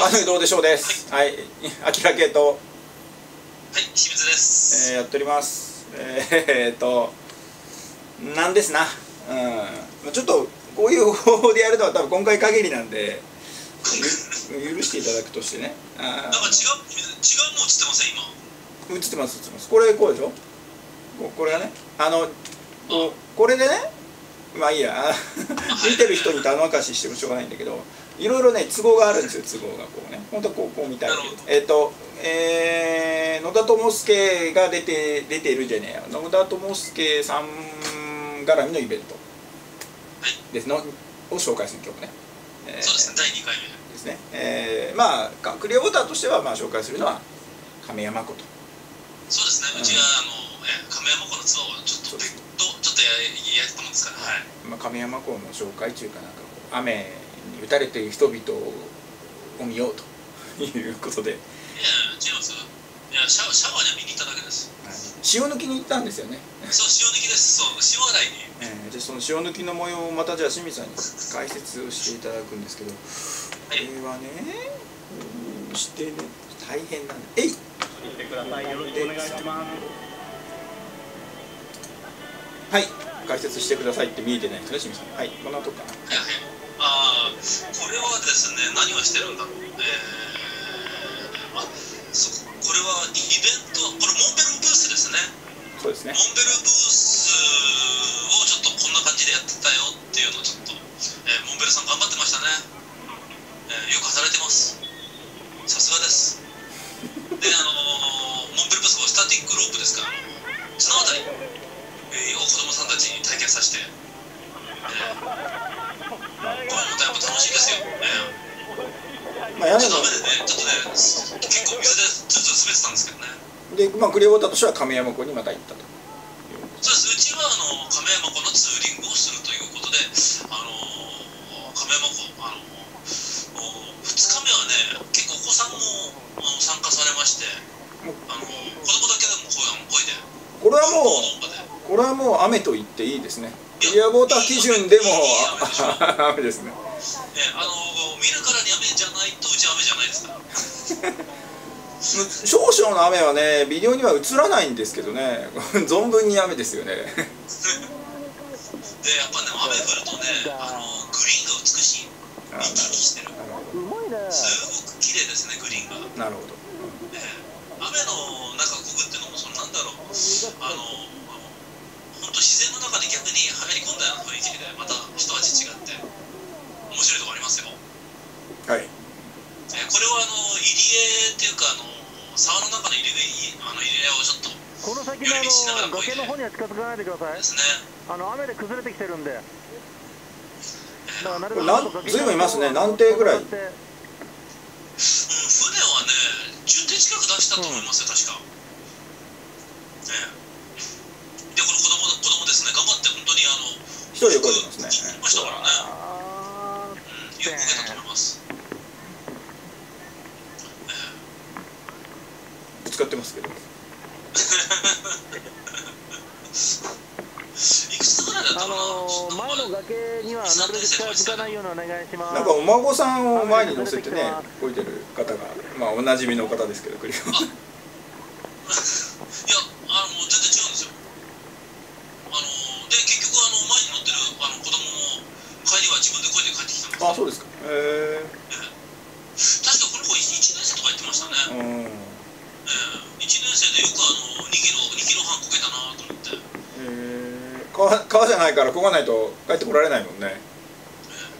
カヌーどうでしょうです。はい、あきらけと、はい、清水です。えーやっております。えー、っと、なんですな。うん、まあちょっとこういう方法でやるのは多分今回限りなんで、ゆ許していただくとしてね。あなんか違う、違うもん映ってません、今。ー映ってます、映ってます。これこうでしょ？ここれがね、あの、こうこれでね、まあいいや、あ見てる人に頼まかししてもしょうがないんだけど、いろいろね、都合があるんですよ、都合がこうね。本当はこうこう見たいけど。えっ、と、えー野田智介が出て、出てるじゃねえや、野田智介さん絡みのイベントはい、ですのを紹介する曲ね。えーそうですね、第2回目。ですね。えーまあ、かクリアウォーターとしては、まあ、紹介するのは亀山湖と。そうですね、うんうちが、あの、えー亀山湖のツアーをちょっとちょっとややったもんですから、はい。まあ、亀山湖の紹介中かなんかこう雨に打たれている人々を見ようということで、いや、違いますよ。いや、シャワー、シャワーには見に行っただけです。塩抜きに行ったんですよね、そう、塩抜きです。そう、塩洗いに。えーでその塩抜きの模様をまたじゃあ清水さんに解説をしていただくんですけどこはい。れはねしてね大変なんでえい見てください。よろしくお願いします。はい解説してくださいって見えてないですね清水さんはいこんなとこかなはいはい。ああ、これはですね、何をしてるんだろう。えー、あ、そこれはイベント、これモンベルブースですね。そうですねモンベルブースをちょっとこんな感じでやってたよっていうのをちょっと、えーモンベルさん頑張ってましたね、えーよく働いてますさすがですであのーモンベルブースはスターティングロープですから綱渡り、えーを子供さんたちに体験させて、えーやっぱ楽しいですよ、えまあ屋根のーちょっとねちょっとね結構水でずっと滑ってたんですけどね。で、まあ、クリアウォーターとしては亀山湖にまた行ったとそうですうちはあの亀山湖のツーリングをするということで、あの亀山湖、あのお2日目はね、結構お子さんもあの参加されまして、あの子供だけでもこうあの漕いで、これはもうう、これはもう雨と言っていいですね。クリアウォーター基準でも 雨ですね。えあの見るからに雨じゃないとうちは雨じゃないですか。ら。少々の雨はねビデオには映らないんですけどね。存分に雨ですよね。で、やっぱね、雨降るとね、あのグリーンが美しい、あ生き生きしてる、すごく綺麗ですね、グリーンが。なるほど。ええ雨の中こぐっていうのもそのなんだろう。あの本当自然の中で逆に入り込んだような雰囲気でまた一味違って面白いところありますよ、はいええこれはあの入り江っていうかあの沢の中の入り江あの入り江をちょっとこの先のあの崖の方には近づかないでくださいで。すねあの雨で崩れてきてるんで。だからなるこれなんずいぶんいますね何艇ぐらいうん、船はね10点近く出したと思いますよ、確か。ええで、この子供子供ですね、頑張って本当にあの、一人でこいでますね聞きましたからね。あうん、よく受けたと思います。ぶつかってますけどいくつぐらいだったあのー、前の崖にはなるべく近づかないようにお願いします。なんかお孫さんを前に乗せてねこいでる方がまあおなじみの方ですけどクリアいや、あの、もう全然違うんですよ。あの、で、結局、あの、前に乗ってるあの子供も、帰りは自分で声で帰ってきたんですあそうですかへ確かこの子1年生とか言ってましたね。えうんええ1年生でよくあの2キロ、2キロ半こけたなと思って。へえ川川じゃないからこがないと帰ってこられないもんね。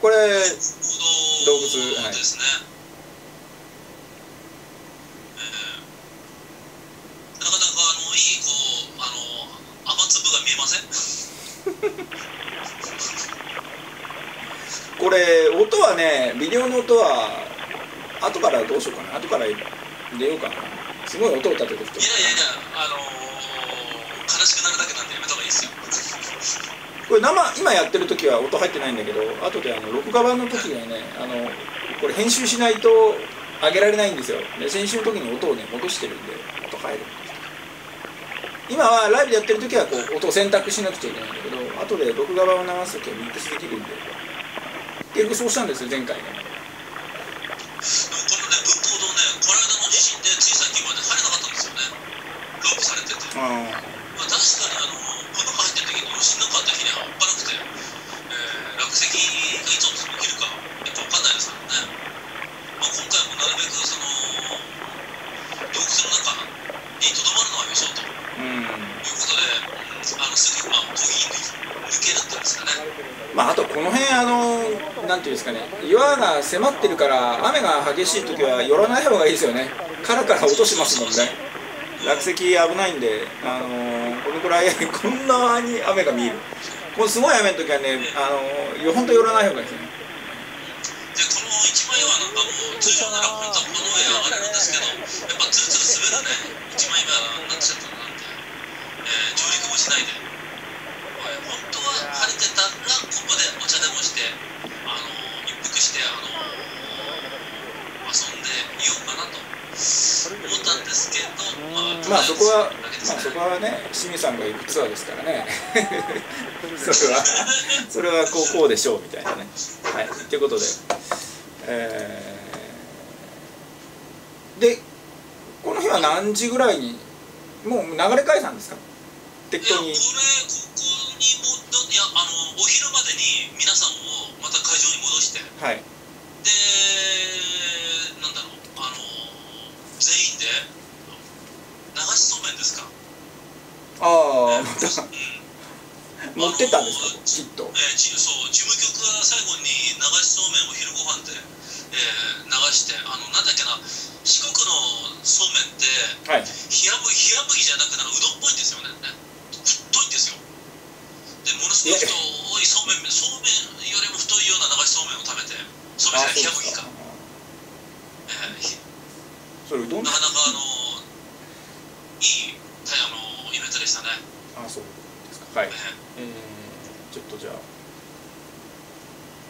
これ動動物はい。ですね。ええなかなかあのいいこうあの雨粒が見えません？これ音はねビデオの音は後からどうしようかな。後から入れようかな。すごい音を立ててきていやいやいやあの悲しくなるだけなんでやめた方がいいですよ。これ生今やってる時は音入ってないんだけど後であの録画版の時にはねあのこれ編集しないと上げられないんですよ。で先週の時に音をね戻してるんで音入る。今はライブでやってる時はこう音を選択しなくちゃいけないんだけど後で録画版を流す時はミックスできるんで。結局そうしたんですよ前回ね。このね、文法堂ね、この間の地震でつい最近まで入れなかったんですよね。ロープされてて。なんていうんですかね岩が迫ってるから雨が激しい時は寄らない方がいいですよね。カラカラ落としますもんね。落石危ないんであのこのくらい こんなに雨が見える。このすごい雨の時はねあのー、ほんと寄らない方がいいですねでこの一枚岩なんかも通常なら本当はこの上上がれるんですけどやっぱツルツル滑るね一枚岩になっちゃったなんで、えー上陸もしないで、えー本当は晴れてたらここでお茶でもしてあの一服してあの遊んでいようかなと思ったんですけどまあまあそこは、まあそこはね、清水さんが行くツアーですからね。それは、それはこうこうでしょうみたいなね。はい、ということで、えーで、この日は何時ぐらいに、もう流れ解散ですか？適当にいやこれ。ここにもどいやあのお昼までに皆さんをまた会場に戻してはい。でなんだろうあの全員で流しそうめんですか、ああ、また、うん持ってったんですか、きっと。えーちそう事務局が最後に流しそうめんを昼ご飯で、えー流してあのなんだっけな四国のそうめんってはい。冷麦冷麦じゃなくなるうどんっぽいんですよね。太いんですよ。でものすごい太いそうめんそうめんよりも太いような流しそうめんを食べてそうめんあじゃない冷麦か。えーひそれうどんなかなかあのいいたあのイベントでしたね、あそうですか。はい。え。えー、ちょっとじゃあ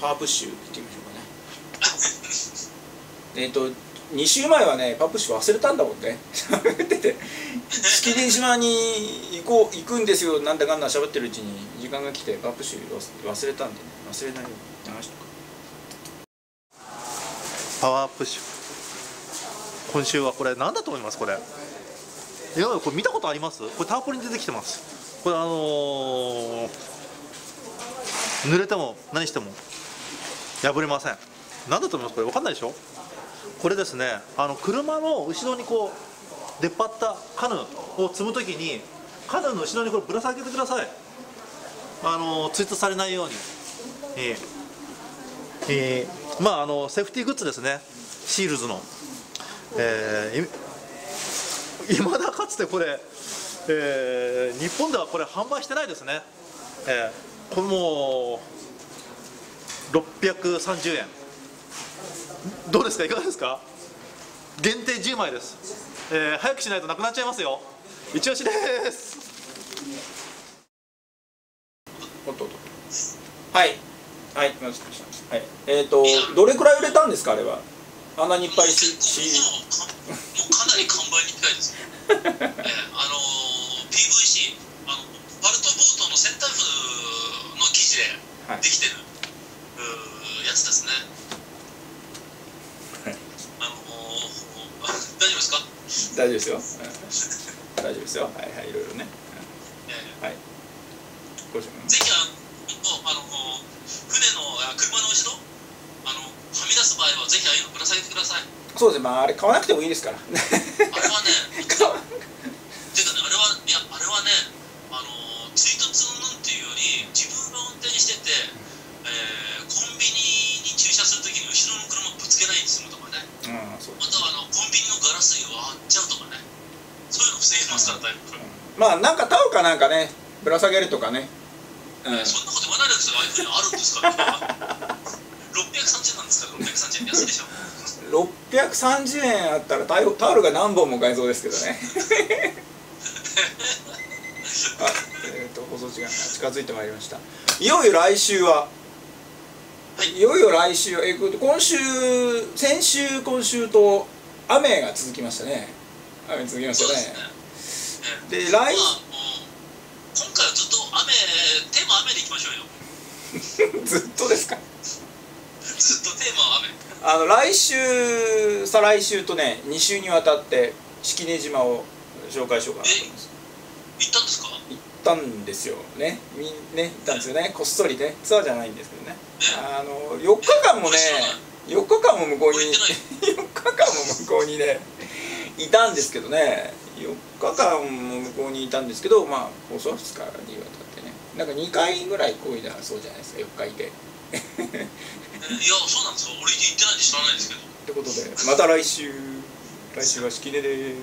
パワープッシュいってみましょうかね。えっと2週前はねパワープッシュ忘れたんだもんね。喋ってて。式根島に行こう行くんですよ。なんだかんだ喋ってるうちに時間が来てパワープッシュ忘忘れたんで。ね忘れないように流しとくパワープッシュ。今週はこれ何だと思いますこれ。いやこれ見たことあります？これターポリン出てきてますこれあのー濡れても何しても破れません。何だと思います？これ分かんないでしょ？これですねあの車の後ろにこう出っ張ったカヌーを積むときにカヌーの後ろにこれぶら下げてください。あのー追突されないように。ええ。えーまああのセーフティーグッズですね。シールズの。えーい まだかつてこれ、えー日本ではこれ販売してないですね、えーこれもう630円。どうですか？いかがですか？限定10枚です、えー早くしないとなくなっちゃいますよ。一押しです。はい。はいはい。えっ、とどれくらい売れたんですか？あれは。あんなにいっぱいしし。もうかもうかなり完売に近いですよ、えーあのー PVC あのパルトボートの先端部の生地ではい。できてる、うーやつですね、はい。あの 大丈夫ですか、大丈夫ですよ、うん。大丈夫ですよ。はいはいいろいろね。えはい。ぜひあのあの船のあ車の後ろ？あのはみ出す場合はぜひああいうのぶら下げてください。そうですね。まああれ買わなくてもいいですから。あれはね 買わて。いうかね、あれは、いや、あれはね、あのー追突云々っていうより、自分が運転してて、えーコンビニに駐車するときに後ろの車ぶつけないで済むとかね、うんそう。またはあのコンビニのガラス割っちゃうとかね、そういうの防げますから、だいぶ。まあなんかタオルかなんかねぶら下げるとかね、うん、えーそんなこと言わないでください、ああいうふうにあるんですから、630なんですから、630円。安いでしょ。630円あったらタオタオルが何本も買えそうですけどね。あ えっ、と放送時間が近づいてまいりました。いよいよ来週は、い、よいよ来週はえー今週先週今週と雨が続きましたね。雨続きましたね。で来まあもう今回はずっと雨、テーマ雨でいきましょうよ。ずっとですか？ずっとテーマは雨。あの来週再来週とね2週にわたって式根島を紹介しようかなと思います行ったんですか？行ったんですよね。みんね行ったんですよね。こっそりね。ツアーじゃないんですけどね。あの4日間もね4日間も向こうに俺行ってない。4日間も向こうにねいたんですけどね。4日間も向こうにいたんですけどまあ放送2日にわたってね。なんか2回ぐらいこいだそうじゃないですか。4日いて。えいやそうなんですよ。俺行ってないんで知らないですけど。ってことでまた来週。来週は式根です